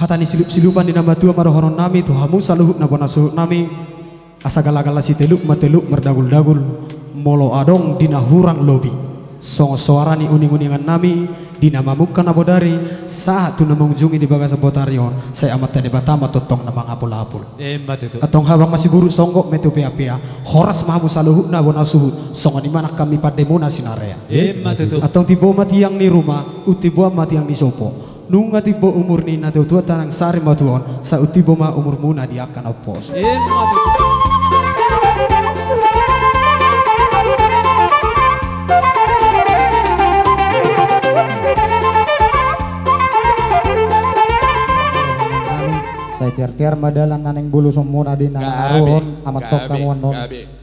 hatani silup-silupan di nama tua marohoron nami tuhamu saluhuk na bona suhuk nami. Asa gala-gala si teluk mateluk merdagul-dagul molo adong dina hurang lobi. Songo suarani uning-uningan nami dina mamukan abodari saat tu namungjungi di bagas botarion saya amat tadi batama totong namang apul-apul. Emma tutu. atong habang masih guru songgok metu pia-pia horas mahamu saluhuk na bona suhuk songo di mana kami pademuna sinarea tutu. atong tibo mati yang ni rumah utibo mati yang ni sopo nunga tibo umur ni na tua tanang sari matuon sa utibo ma umur muna di akan opos tutu. saya tiar-tiar madalan naneng bulu semua di nang Gabi, aruhon amat tok kamuan non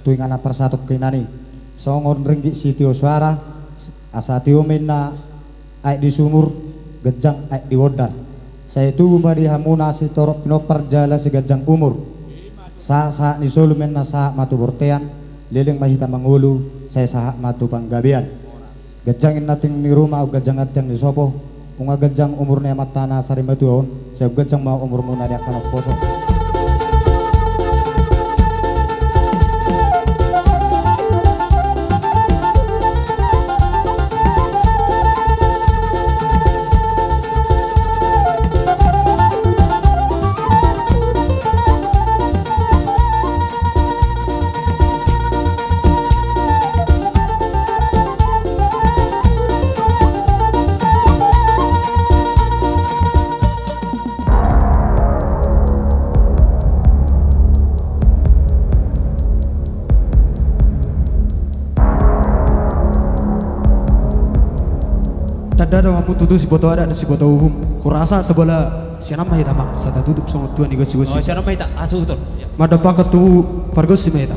tuingan antar satu kinani songon ringgi sitio suara asa tio minna ai di sumur gejang di saya tubuh madi hamuna si torok pinopar jala si gejang umur. Sa sa ni menna sa matu bortean. Liling mahita mangulu saya sa matu panggabian gejangin nating ni rumah o gejang at yang ni sopo kung gejang umur niya matana sa rimatuon saya gejang mau umur mo na dia kanok poso Tada ada kamu tutu si boto ada si boto uhum kurasa sebelah siapa nama kita mak sata tutup sama tuan igo si Oh, siapa nama kita? Asuh betul. Ya. Mada pakat tu pargos si meta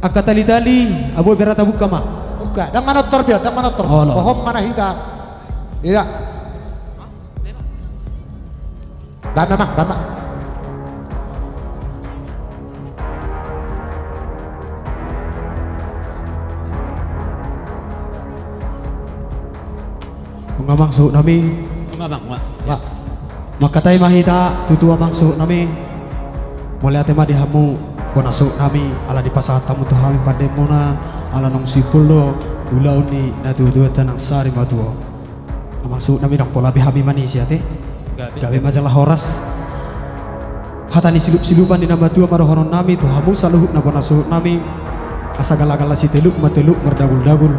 akatali tali abo berata buka mak Buka, dan manotor dia, dan manotor. Oh, lah. Pohon mana hita? Tidak. Dan memang, dan memang. Mengamang suhuk nami. Bang, enggak. Pak Makatay mahita tutua mang suhuk nami. Mulai ate mah dihamu Bona suhuk nami. Ala di pasahat tamu tu hami pademona ala nong sipullo ulau ni na dua-dua tanang sari matuo Amang suhuk nami dang pola bihami manis ya teh Gabi. gawe majalah horas. Hatani silup-silupan di nama tua marohonon nami tu hamu saluhuk na bona suhuk nami. Asa gala-gala si teluk mateluk merdagul-dagul.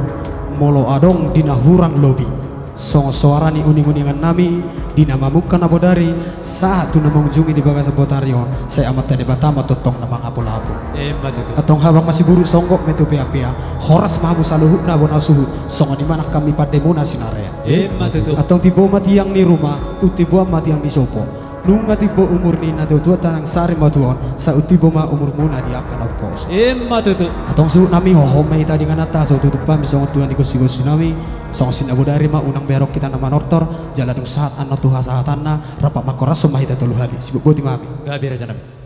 Molo adong dina hurang lobi songo suarani uning-uningan nami dina mamukan abodari saat tu namungjungi di bagas botarion saya amat tadi batama totong namang apul-apul Emma tutu. atong habang masih guru songgok metu pia-pia. Horas mahamu saluhuk na bona suhuk songo di mana kami pademuna sinarea Emma tutu. atong tibo mati yang ni rumah utibo mati yang di sopo nunga tibo umur ni na tua tanang sari matuon sa utibo ma umur muna di akan opos Emma tutu. atong su nami hoho mai tadi dengan ata so tutup pam song tuan iko sigo sinami song sin abu dari ma unang berok kita nama nortor jalan saat anna tuha sahatanna rapat makoras sumahita tolu hali sibuk boti mami Gabi raja.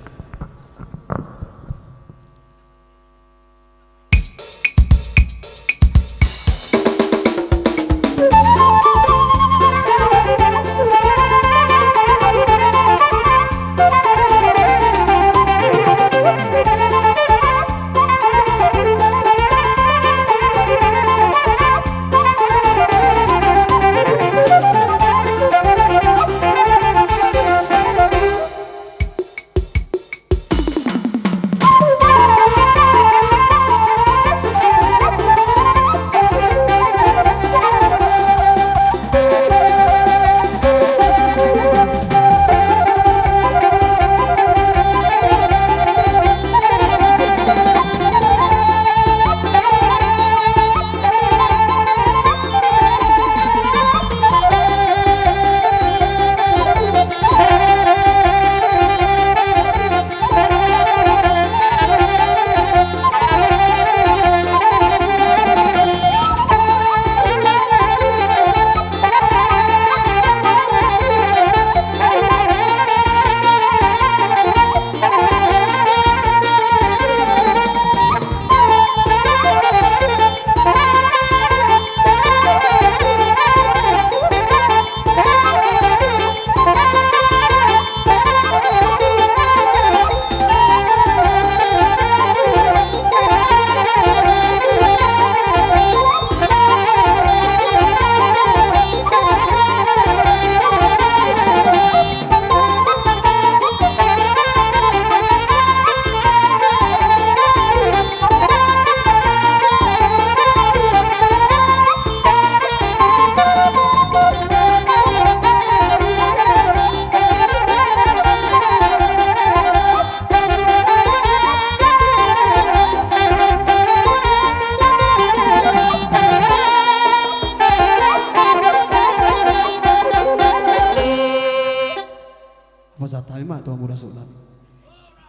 Fazatai ma Tuhan muda sulam.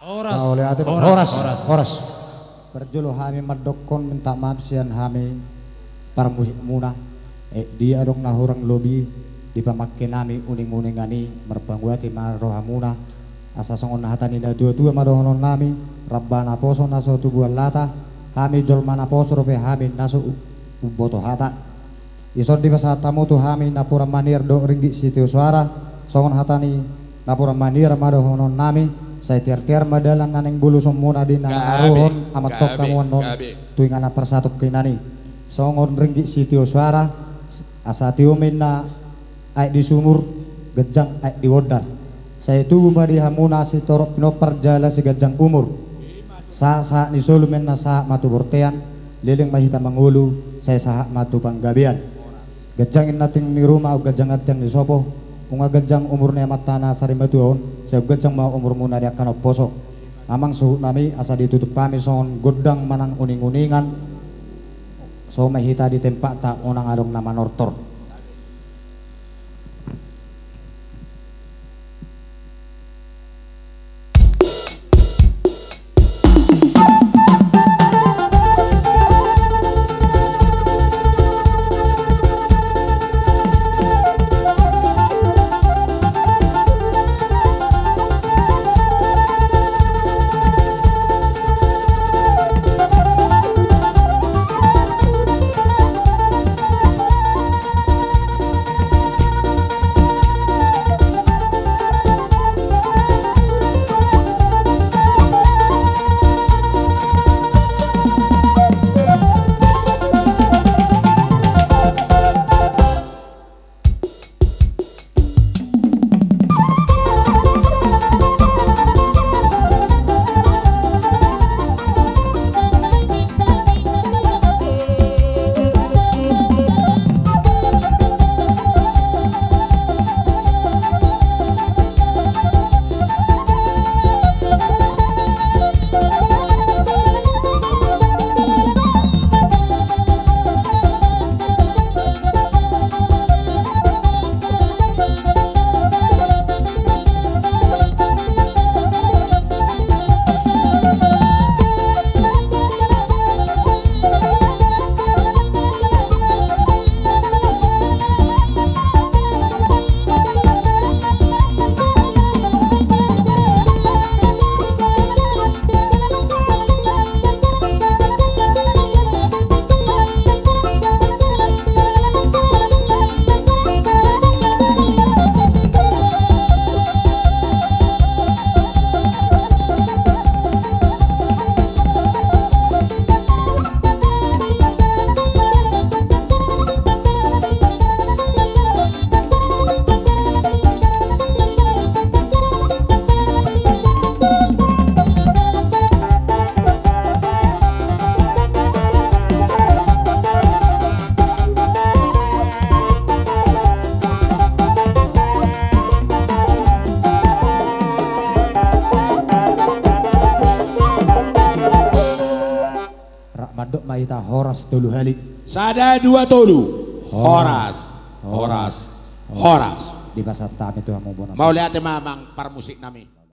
Horas. Nah, oleh hati Horas. horas, Horas. horas. Berjulu kami madokon minta maaf sian kami para musik muna. Eh dia dong nahurang lobi di pamakin nami uning-uning ani merpangguati marohamuna asa songon hatani da dua-dua marohonon nami rabbana poso naso tubuhan lata kami jol mana poso rope kami naso uboto hata Isod di pasat tamu tu kami napura manir do ringgi sitio suara songon hatani napura manir marohonon nami. Saya tiar-tiar madalan naneng bulu somuna di nang Gabi, arohon amat tok kamuan non gabi. tuingana persatu kinani songon ringgi sitio suara. Asa tiumin na ay di sumur gejang ay di wodar. Saya tubuh di hamuna si torok pinopar jala si gejang umur. Sa sa ni sulumen na sa matu bortean. Liling mahita mangulu saya sa matu panggabian gejangin nating ni rumah o gejang atyang ni sopo unga gejang umur na matana sari matuon saya gejang mau umur muna di akan poso amang suhu nami asa ditutup kami songon godang manang uning-uningan. So mahita di tempat tak unang along nama nortor Mahita horas dulu halik Sada dua tolu. Horas. Horas. Horas. di pasar tami tu hamu bona Mau lihat mamang par musik nami.